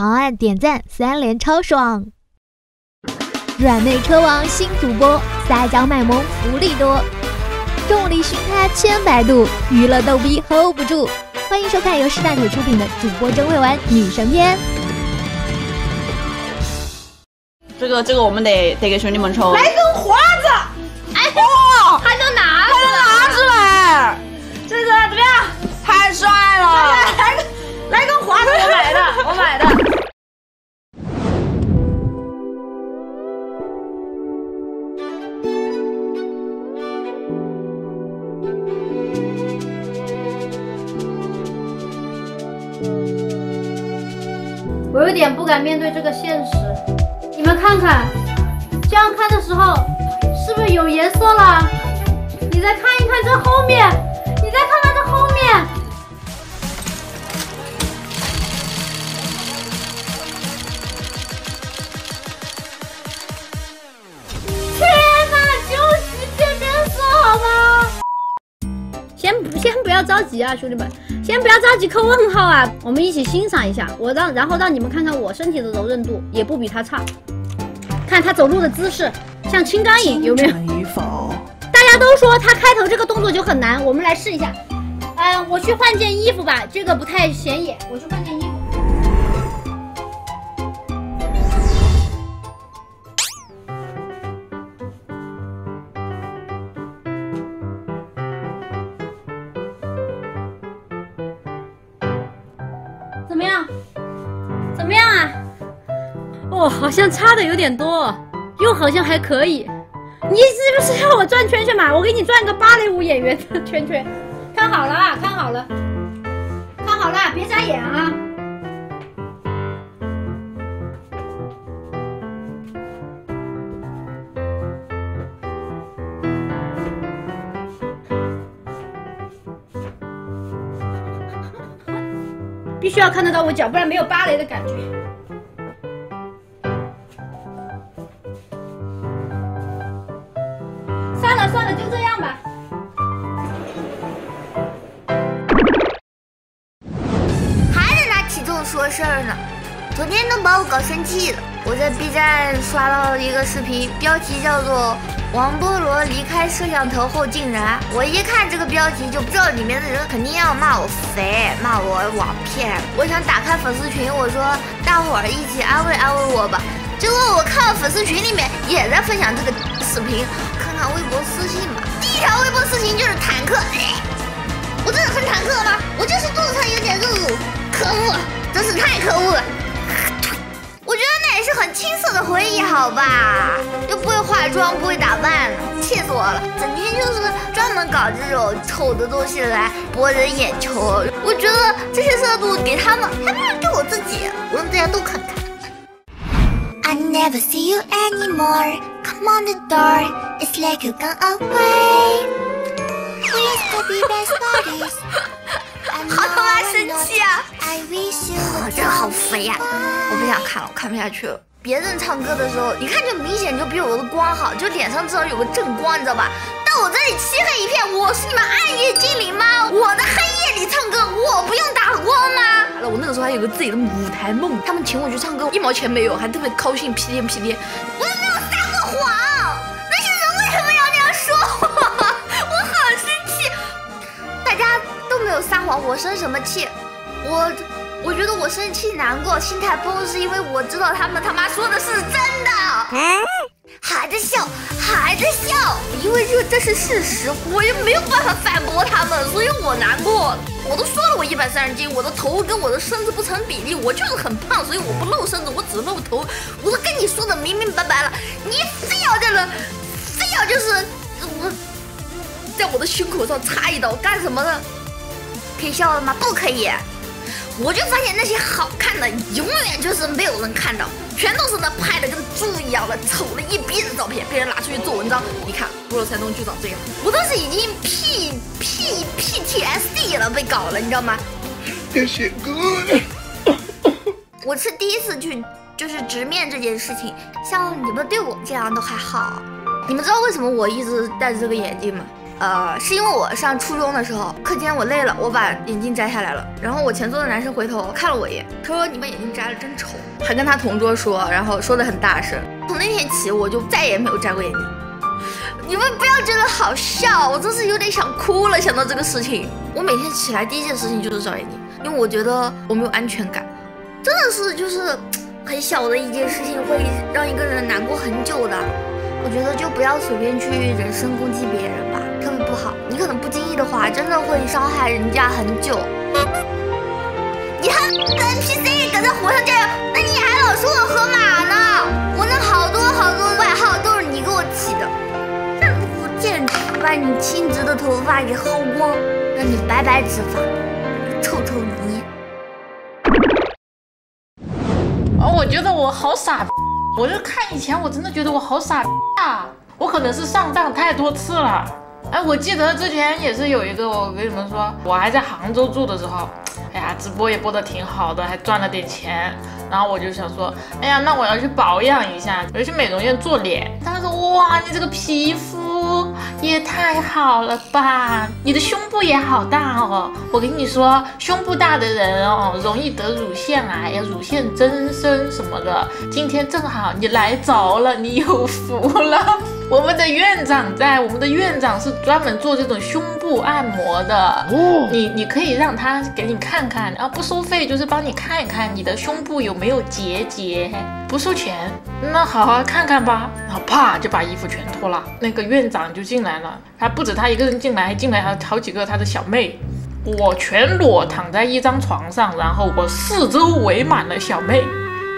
长按点赞，三连超爽！软妹车王新主播，撒娇卖萌福利多，众里寻他千百度，娱乐逗逼 hold 不住。欢迎收看由师大腿出品的主播真会玩女神篇。这个这个我们得得给兄弟们抽。来根花子，哎哇，还能拿，还能拿出来，这个怎么样？太帅了！来个来根花子，我买的，我买的。敢面对这个现实。你们看看，这样看的时候，是不是有颜色了？你再看一看这后面，要着急啊，兄弟们，先不要着急扣问号啊，我们一起欣赏一下。我让然后让你们看看我身体的柔韧度，也不比他差。看他走路的姿势，像青钢影，有没有？大家都说他开头这个动作就很难，我们来试一下。嗯，我去换件衣服吧，这个不太显眼，我去换件衣服。怎么样？怎么样啊？哦，好像差的有点多，又好像还可以。你是不是要我转圈圈嘛？我给你转个芭蕾舞演员的圈圈。看好了啊，看好了，看好了，别眨眼啊！必须要看得到我脚，不然没有芭蕾的感觉。算了算了，就这样吧。还得拿体重说事儿呢，昨天都把我搞生气了。我在 B 站刷到一个视频，标题叫做“王菠萝离开摄像头后竟然”，我一看这个标题就不知道里面的人肯定要骂我肥，骂我网骗。我想打开粉丝群，我说大伙儿一起安慰安慰我吧。结果我看到粉丝群里面也在分享这个视频，看看微博私信吧。第一条微博私信就是坦克，哎，我真的很坦克吗？我就是肚子上有点肉肉，可恶，真是太可恶了。是很青涩的回忆，好吧？又不会化妆，不会打扮，气死我了！整天就是专门搞这种丑的东西来博人眼球。我觉得这些热度给他们，还不如给我自己，我让大家都看看。I never see you anymore. Come on the door. It's like you gone away. We used to be best buddies. 好他妈生气啊！我真好肥呀、我不想看了，我看不下去。了。别人唱歌的时候，一看就明显就比我的光好，就脸上至少有个正光，你知道吧？但我这里漆黑一片，我是你们暗夜精灵吗？我的黑夜里唱歌，我不用打光吗？完了，我那个时候还有个自己的舞台梦，他们请我去唱歌，一毛钱没有，还特别高兴，屁颠屁颠。我谎，我生什么气？我我觉得我生气、难过、心态崩，是因为我知道他们他妈说的是真的，还在笑，还在笑，因为这这是事实，我又没有办法反驳他们，所以我难过。我都说了，我一百三十斤，我的头跟我的身子不成比例，我就是很胖，所以我不露身子，我只露头。我都跟你说的明明白白了，你非要这人，非要就是我在我的胸口上插一刀，干什么呢？可以笑了吗？不可以。我就发现那些好看的，永远就是没有人看到，全都是那拍的跟猪一样的丑的一逼的照片，被人拿出去做文章。你看，菠萝山东就长这样，我当时已经 P P P T S D 了，被搞了，你知道吗？我是第一次去，就是直面这件事情。像你们对我这样都还好。你们知道为什么我一直戴着这个眼镜吗？呃，是因为我上初中的时候，课间我累了，我把眼镜摘下来了，然后我前座的男生回头看了我一眼，他说你把眼镜摘了真丑，还跟他同桌说，然后说的很大声。从那天起，我就再也没有摘过眼镜。你们不要觉得好笑，我真是有点想哭了，想到这个事情。我每天起来第一件事情就是找眼镜，因为我觉得我没有安全感，真的是就是 很小的一件事情会让一个人难过很久的。我觉得就不要随便去人身攻击别人吧，特别不好。你可能不经意的话，真的会伤害人家很久。你还跟 NPC 搁这火上加油，那你还老说我河马呢？我那好多好多外号都是你给我起的，让我简直把你青直的头发给薅光，让你白白直发，臭臭泥。哦，我觉得我好傻。我就看以前，我真的觉得我好傻啊！我可能是上当太多次了。哎，我记得之前也是有一个，我跟你们说，我还在杭州住的时候，哎呀，直播也播的挺好的，还赚了点钱。然后我就想说，哎呀，那我要去保养一下，我要去美容院做脸。他们说，哇，你这个皮肤也太好了吧，你的胸部也好大哦。我跟你说，胸部大的人哦，容易得乳腺癌呀，乳腺增生什么的。今天正好你来着了，你有福了。我们的院长在，我们的院长是专门做这种胸部按摩的。哦，你你可以让他给你看看，然后不收费，就是帮你看一看你的胸部有没有结节，不收钱。那好好看看吧。然后啪就把衣服全脱了，那个院长就进来了，还不止他一个人进来，还进来还好几个他的小妹。我全裸躺在一张床上，然后我四周围满了小妹。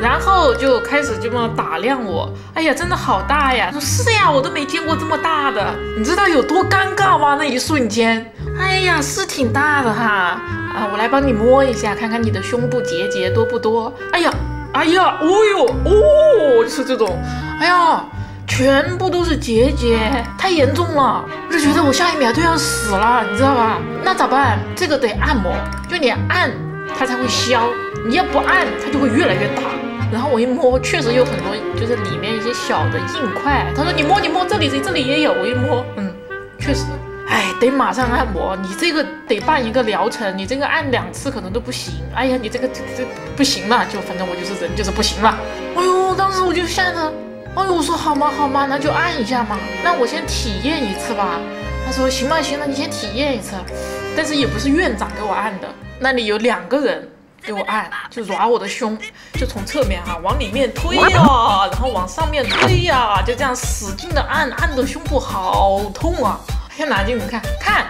然后就开始这么打量我，哎呀，真的好大呀！说是呀，我都没见过这么大的，你知道有多尴尬吗？那一瞬间，哎呀，是挺大的哈。啊，我来帮你摸一下，看看你的胸部结节多不多？哎呀，哎呀，哦呦，哦，是这种，哎呀，全部都是结节，太严重了，我就觉得我下一秒就要死了，你知道吧？那咋办？这个得按摩，就你按它才会消，你要不按它就会越来越大。然后我一摸，确实有很多，就是里面一些小的硬块。他说你摸你摸，这里这里也有。我一摸，嗯，确实，哎，得马上按摩。你这个得办一个疗程，你这个按两次可能都不行。哎呀，你这个这这不行了，就反正我就是人就是不行了。哎呦，当时我就吓得，哎呦，我说好吗好吗，那就按一下嘛。那我先体验一次吧。他说行吧行了，你先体验一次。但是也不是院长给我按的，那里有两个人。给我按，就抓我的胸，就从侧面哈往里面推呀，然后往上面推呀，就这样使劲的按，按的胸部好痛啊！先拿镜子看看，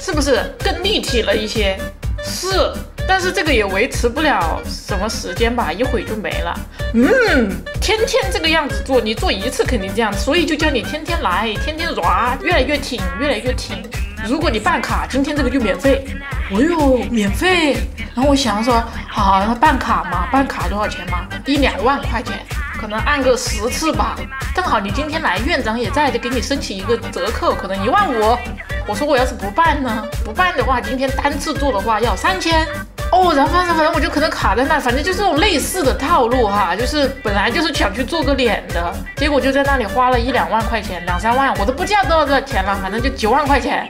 是不是更立体了一些？是，但是这个也维持不了什么时间吧，一会就没了。嗯，天天这个样子做，你做一次肯定这样，所以就叫你天天来，天天抓，越来越挺，越来越挺。如果你办卡，今天这个就免费。哎呦，免费！然后我想说，好，那办卡嘛，办卡多少钱嘛？一两万块钱，可能按个十次吧。正好你今天来，院长也在，就给你申请一个折扣，可能一万五。我说我要是不办呢？不办的话，今天单次做的话要三千。哦，然后反正我就可能卡在那，反正就是这种类似的套路哈，就是本来就是想去做个脸的，结果就在那里花了一两万块钱，两三万，我都不记得多少多少钱了，反正就几万块钱。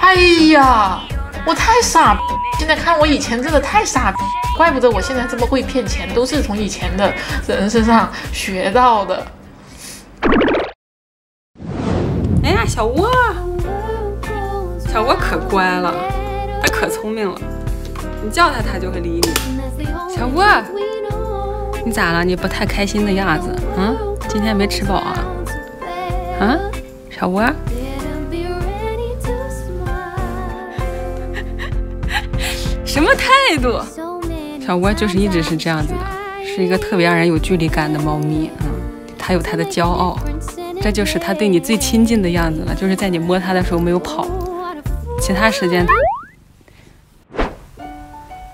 哎呀，我太傻，现在看我以前真的太傻逼，怪不得我现在这么会骗钱，都是从以前的人身上学到的。哎呀，小窝，小窝可乖了，它可聪明了，你叫它它就会理你。小窝，你咋了？你不太开心的样子，嗯？今天没吃饱啊？啊，小窝。什么态度？小窝就是一直是这样子的，是一个特别让人有距离感的猫咪。嗯，它有它的骄傲，这就是它对你最亲近的样子了。就是在你摸它的时候没有跑，其他时间。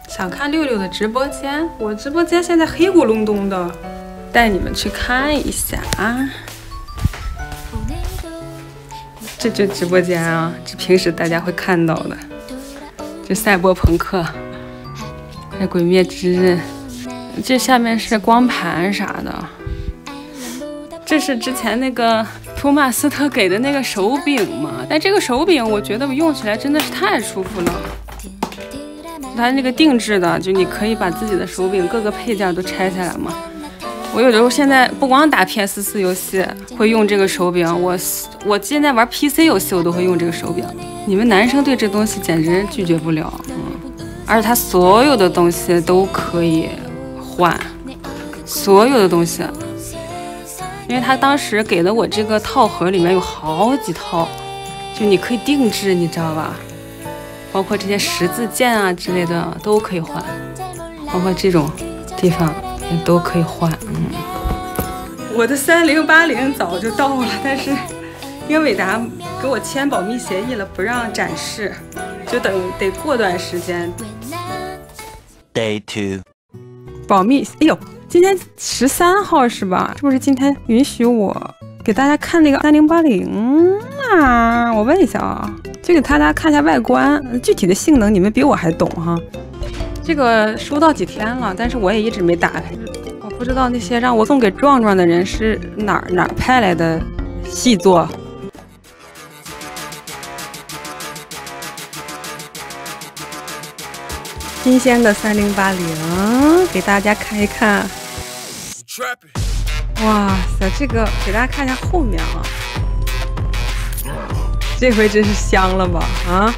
想看六六的直播间？我直播间现在黑咕隆咚的，带你们去看一下啊。这就直播间啊，这平时大家会看到的。这赛博朋克，这鬼灭之刃，这下面是光盘啥的，这是之前那个托马斯特给的那个手柄嘛，但这个手柄我觉得我用起来真的是太舒服了。它那个定制的，就你可以把自己的手柄各个配件都拆下来嘛。我有的时候现在不光打 PS 四游戏会用这个手柄，我我现在玩 PC 游戏我都会用这个手柄。你们男生对这东西简直拒绝不了，嗯，而且它所有的东西都可以换，所有的东西，因为他当时给的我这个套盒里面有好几套，就你可以定制，你知道吧？包括这些十字键啊之类的都可以换，包括这种地方。都可以换，嗯。我的三零八零早就到了，但是因为伟达给我签保密协议了，不让展示，就等得过段时间。Day two，保密。哎呦，今天十三号是吧？是不是今天允许我给大家看那个三零八零啊？我问一下啊，就给大家看一下外观，具体的性能你们比我还懂哈。这个收到几天了，但是我也一直没打开。我不知道那些让我送给壮壮的人是哪儿哪儿派来的细作。新鲜的三零八零，给大家看一看。哇塞，这个给大家看一下后面啊，这回真是香了吧啊！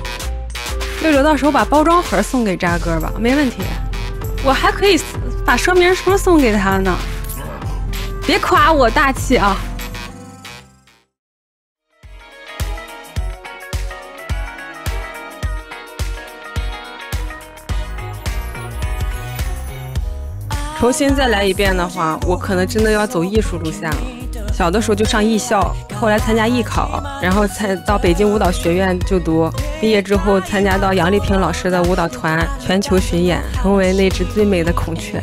六六，到时候把包装盒送给扎哥吧，没问题。我还可以把说明书送给他呢。别夸我大气啊！重新再来一遍的话，我可能真的要走艺术路线了。小的时候就上艺校，后来参加艺考，然后才到北京舞蹈学院就读。毕业之后参加到杨丽萍老师的舞蹈团全球巡演，成为那只最美的孔雀。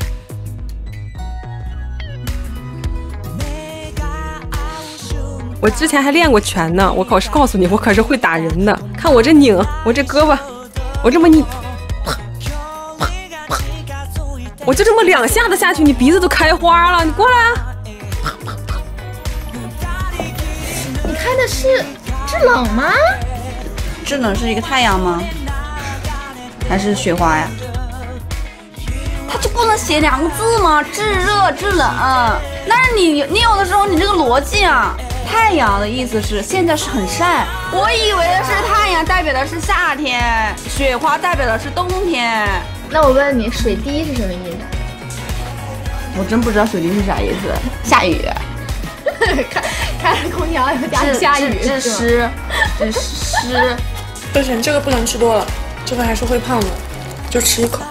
我之前还练过拳呢，我可是告诉你，我可是会打人的。看我这拧，我这胳膊，我这么拧，我就这么两下子下去，你鼻子都开花了。你过来。开的是制冷吗？制冷是一个太阳吗？还是雪花呀？它就不能写两个字吗？制热制冷。但是你你有的时候你这个逻辑啊，太阳的意思是现在是很晒，我以为的是太阳代表的是夏天，雪花代表的是冬天。那我问你，水滴是什么意思？我真不知道水滴是啥意思。下雨。开 开了空调，又加下雨，这湿，这湿。不行，这个不能吃多了，这个还是会胖的，就吃一口。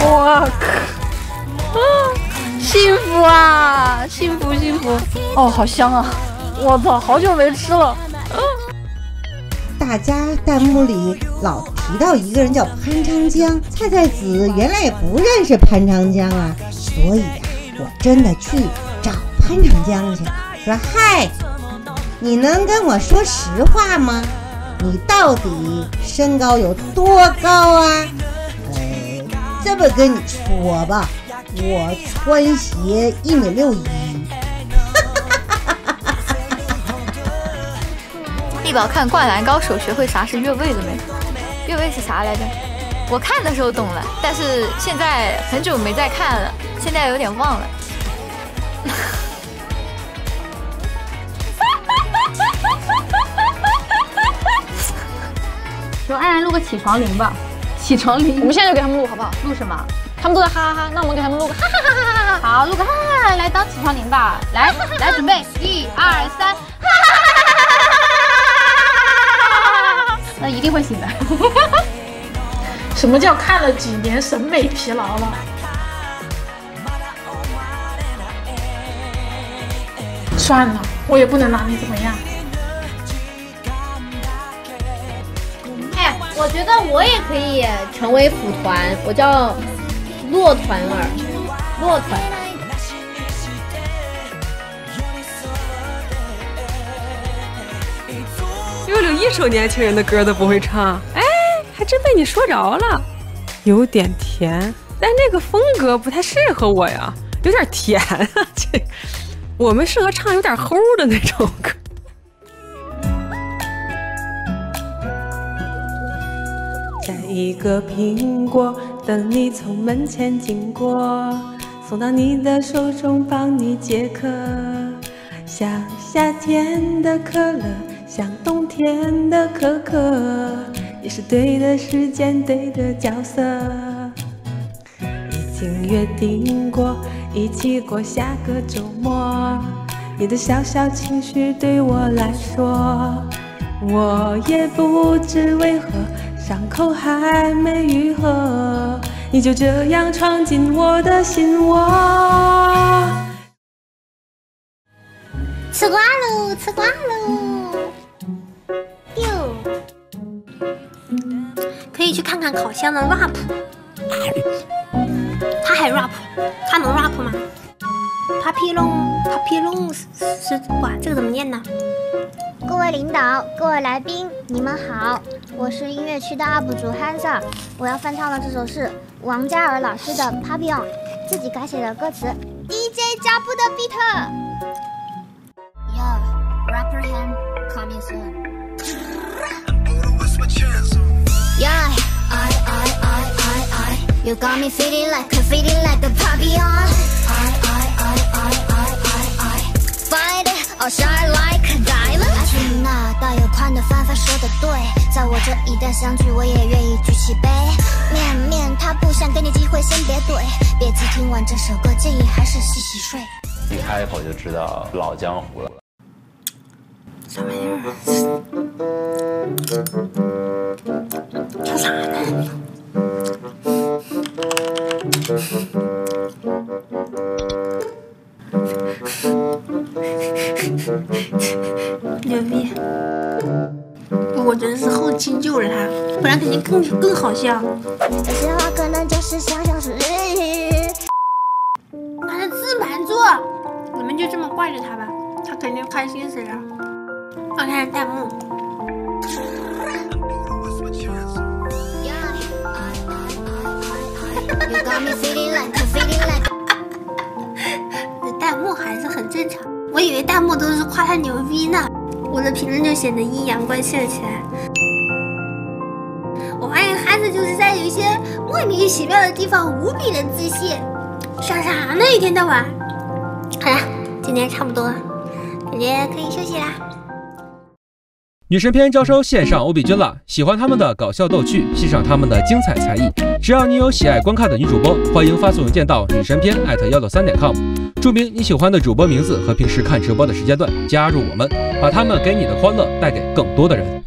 我靠！啊，幸福啊，幸福幸福！哦，好香啊！我操，好久没吃了。大家弹幕里老提到一个人叫潘长江，菜菜子原来也不认识潘长江啊，所以呀，我真的去找潘长江去，说嗨，你能跟我说实话吗？你到底身高有多高啊？呃，这么跟你说吧，我穿鞋一米六一。力宝看《灌篮高手》，学会啥是越位了没？越位是啥来着？我看的时候懂了，但是现在很久没再看了，现在有点忘了。说安然录个起床铃吧，起床铃。我们现在就给他们录好不好？录什么？他们都在哈哈哈，那我们给他们录个哈哈哈哈哈哈。好，录个哈哈哈，来当起床铃吧。来，来准备，一二三，哈哈哈哈哈哈。那一定会醒的。什么叫看了几年审美疲劳了？算了，我也不能拿你怎么样。哎，我觉得我也可以成为辅团，我叫洛团儿，洛团。一首年轻人的歌都不会唱，哎，还真被你说着了，有点甜，但那个风格不太适合我呀，有点甜啊。这我们适合唱有点齁的那种歌。摘一个苹果，等你从门前经过，送到你的手中，帮你解渴。像夏天的可乐，像冬天的可可，也是对的时间，对的角色。已经约定过，一起过下个周末。你的小小情绪对我来说，我也不知为何。伤口还没愈合，你就这样闯进我的心窝。吃瓜喽，吃瓜喽！可以去看看烤箱的 rap。他还 rap，他能 rap 吗？Papillon，Papillon 是哇，这个怎么念呢？各位领导，各位来宾，你们好，我是音乐区的 UP 主 Hansa，我要翻唱的这首是王嘉尔老师的《Papillon》，自己改写的歌词，DJ 加布的 beat。I，you got me feeling like a feeling like a papillon。I I I I I I I，find it or shine like a diamond。爱情那大有宽的范范说的对，在我这一旦相聚，我也愿意举起杯。面面他不想给你机会，先别怼，别急，听完这首歌建议还是洗洗睡。一开口就知道老江湖了。啥玩意儿？唱啥呢？牛逼！我真是后期救了他，不然肯定更更好笑。有些话可能就是想想是日语。他是自满座，你们就这么惯着他吧，他肯定开心死了。我看看弹幕。弹幕还是很正常，我以为弹幕都是夸他牛逼呢，我的评论就显得阴阳怪气了起来。我发现孩子就是在有一些莫名其妙的地方无比的自信，想啥呢？一天到晚。好了，今天差不多了，感觉可以休息啦。女神篇招收线上欧比君了，喜欢他们的搞笑逗趣，欣赏他们的精彩才艺。只要你有喜爱观看的女主播，欢迎发送邮件到女神篇艾特幺六三点 com，注明你喜欢的主播名字和平时看直播的时间段，加入我们，把他们给你的欢乐带给更多的人。